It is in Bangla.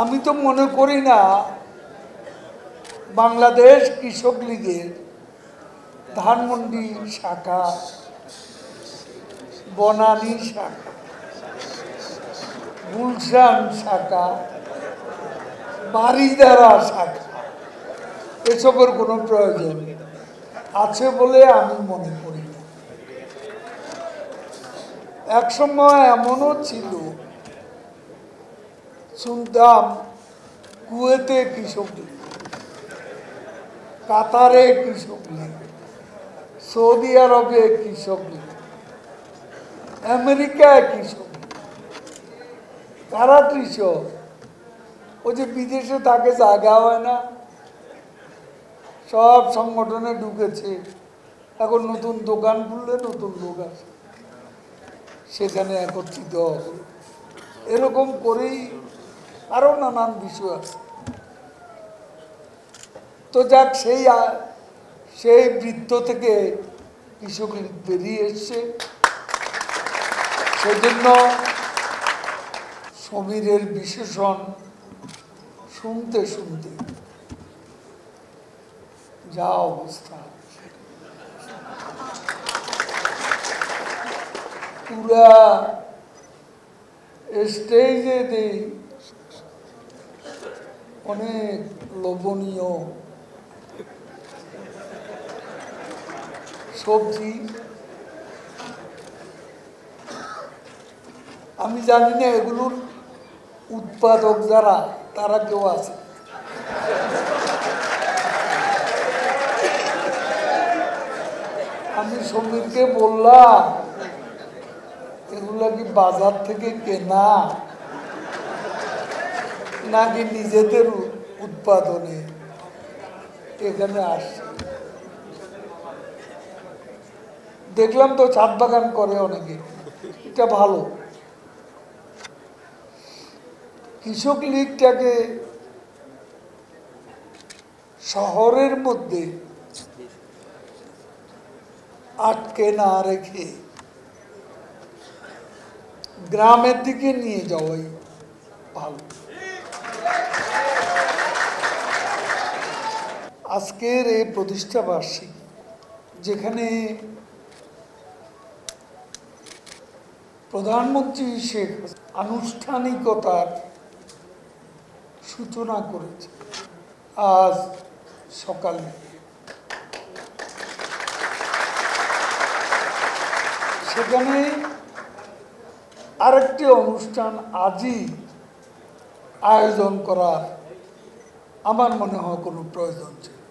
আমি তো মনে করি না বাংলাদেশ কৃষক লীগের ধানমন্ডি শাখা, বনানী শাখা, গুলশান শাখা বাড়িদারা শাখা, এসবের কোনো প্রয়োজন আছে বলে আমি মনে করি এক সময় এমনও ছিল শুনতাম কুয়েতে কৃষক কাতারে কৃষক সৌদি আরবে কৃষক আমেরিকায় কৃষক কারা কৃষক? ও যে বিদেশে তাকে জায়গা হয় না, সব সংগঠনে ঢুকেছে, এখন নতুন দোকান খুললে নতুন লোক আছে সেখানে একত্রিত এরকম করেই আরও নানান বিষয় আছে। তো যাক, সেই সেই বৃত্ত থেকে কৃষক বেরিয়ে এসছে। সেজন্য সমীরের বিশেষণ শুনতে শুনতে যা অবস্থা। পুরা স্টেজে দেই অনেক লোভনীয় সবজি। আমি জানি না এগুলোর উৎপাদক যারা, তারা কেউ আছে? আমি সমীরকে বললাম, এগুলো কি বাজার থেকে কেনা? নাকি নিজেদের উৎপাদনে এখানে আসছে। দেখলাম তো ছাদ বাগান করে অনেকে। এটা ভালো। কৃষক লীগটাকে শহরের মধ্যে আটকে না রেখে গ্রামের দিকে নিয়ে যাওয়াই ভালো। আজকের এই প্রতিষ্ঠা বার্ষিকী, যেখানে প্রধানমন্ত্রী শেখ আনুষ্ঠানিকতার সূচনা করেছে আজ সকালে সেখানে আরেকটি অনুষ্ঠান আজই আয়োজন করার আমার মনে হয় কোনো প্রয়োজন ছিল।